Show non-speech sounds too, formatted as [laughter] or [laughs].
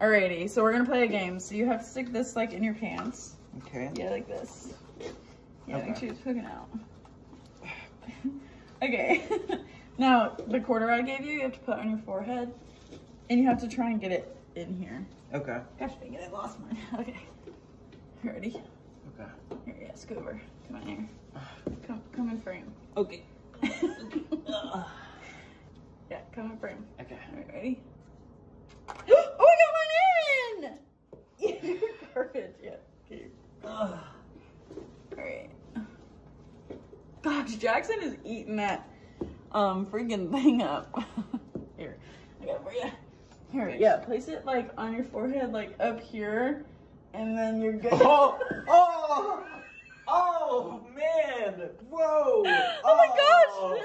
Alrighty, so we're gonna play a game. So you have to stick this like in your pants. Okay. Yeah, like this. Yeah, make Okay. sure it's hooking out. [laughs] okay. [laughs] now the quarter I gave you, you have to put on your forehead, and you have to try and get it in here. Okay. Gosh dang it, I lost mine. [laughs] Okay. You ready? Okay. Here, yeah, over. Come on here. Come, come in frame. Okay. yeah, come in frame. Okay. All right, ready? oh, I got mine in! You're garbage. Yeah. Okay. All right. Gosh, Jackson is eating that um freaking thing up. [laughs] here, I got it for you. Here, yeah, place it like on your forehead, like up here, and then you're [laughs] good. Oh! Oh! Oh man! Whoa! [laughs] Oh my gosh!